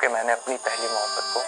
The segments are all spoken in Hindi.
कि मैंने अपनी पहली मोहब्बत को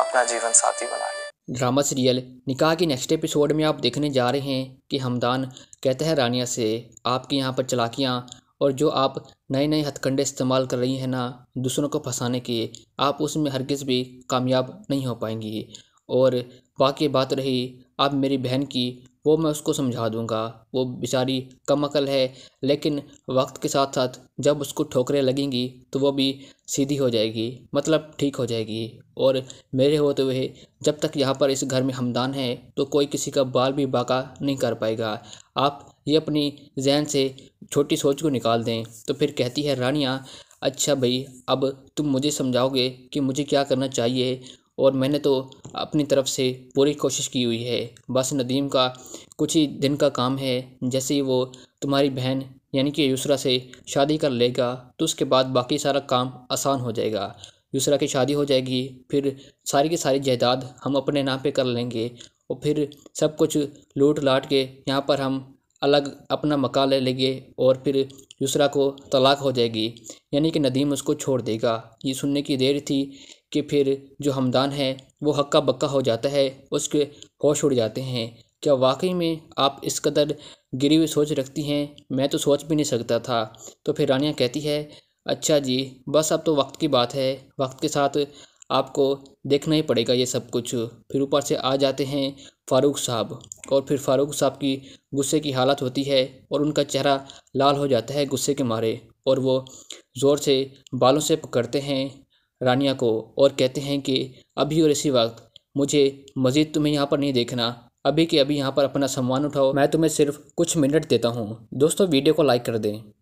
अपना जीवन साथी बना लिया। ड्रामा सीरियल निकाह के नेक्स्ट एपिसोड में आप देखने जा रहे हैं कि हमदान कहते हैं रानिया से, आपके यहाँ पर चलाकियाँ और जो आप नए नए हथकंडे इस्तेमाल कर रही हैं ना, दूसरों को फंसाने के, आप उसमें हरगिज़ भी कामयाब नहीं हो पाएँगी। और बाकी बात रही आप मेरी बहन की वो मैं उसको समझा दूँगा। वो बेचारी कम अकल है, लेकिन वक्त के साथ साथ जब उसको ठोकरें लगेंगी तो वो भी सीधी हो जाएगी मतलब ठीक हो जाएगी। और मेरे होते हुए जब तक यहाँ पर इस घर में हमदान है तो कोई किसी का बाल भी बाका नहीं कर पाएगा। आप ये अपनी जहन से छोटी सोच को निकाल दें। तो फिर कहती है, रानिया अच्छा भाई, अब तुम मुझे समझाओगे कि मुझे क्या करना चाहिए और मैंने तो अपनी तरफ़ से पूरी कोशिश की हुई है। बस नदीम का कुछ ही दिन का काम है। जैसे ही वो तुम्हारी बहन, यानी कि यूसरा से शादी कर लेगा तो उसके बाद बाकी सारा काम आसान हो जाएगा। यूसरा की शादी हो जाएगी, फिर सारी की सारी जायदाद हम अपने नाम पे कर लेंगे और फिर सब कुछ लूट लाट के यहाँ पर हम अलग अपना मकान ले लेंगे और फिर यूसरा को तलाक हो जाएगी, यानी कि नदीम उसको छोड़ देगा। ये सुनने की देर थी कि फिर जो हमदान है, वो हक्का बक्का हो जाता है, उसके होश उड़ जाते हैं। क्या वाकई में आप इस कदर गिरी हुई सोच रखती हैं? मैं तो सोच भी नहीं सकता था। तो फिर रानिया कहती है अच्छा जी, बस अब तो वक्त की बात है। वक्त के साथ आपको देखना ही पड़ेगा ये सब कुछ। फिर ऊपर से आ जाते हैं फ़ारूक साहब और फिर फ़ारूक साहब की गुस्से की हालत होती है और उनका चेहरा लाल हो जाता है गुस्से के मारे और वो ज़ोर से बालों से पकड़ते हैं। रानिया को और कहते हैं कि, अभी और इसी वक्त, मुझे मज़ीद तुम्हें यहाँ पर नहीं देखना। अभी के अभी यहाँ पर अपना सामान उठाओ। मैं तुम्हें सिर्फ़ कुछ मिनट देता हूँ। दोस्तों, वीडियो को लाइक कर दें।